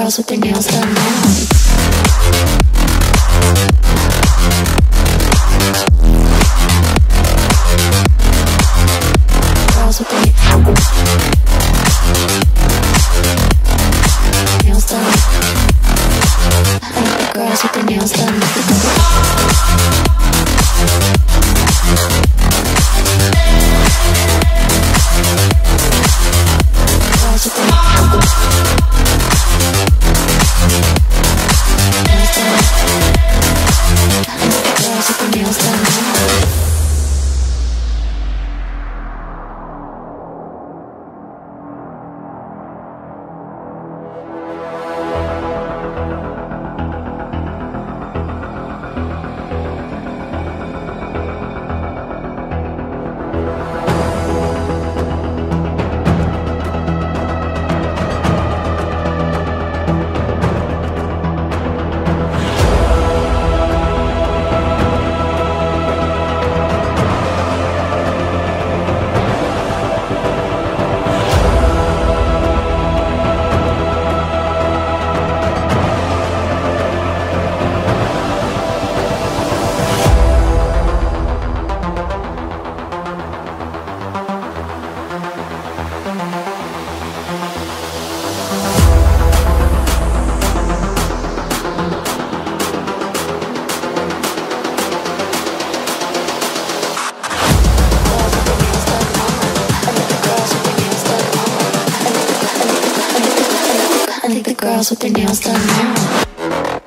girls with their nails done now. Girls with their nails done. I like the girls with their nails done. think the girls with their nails done now.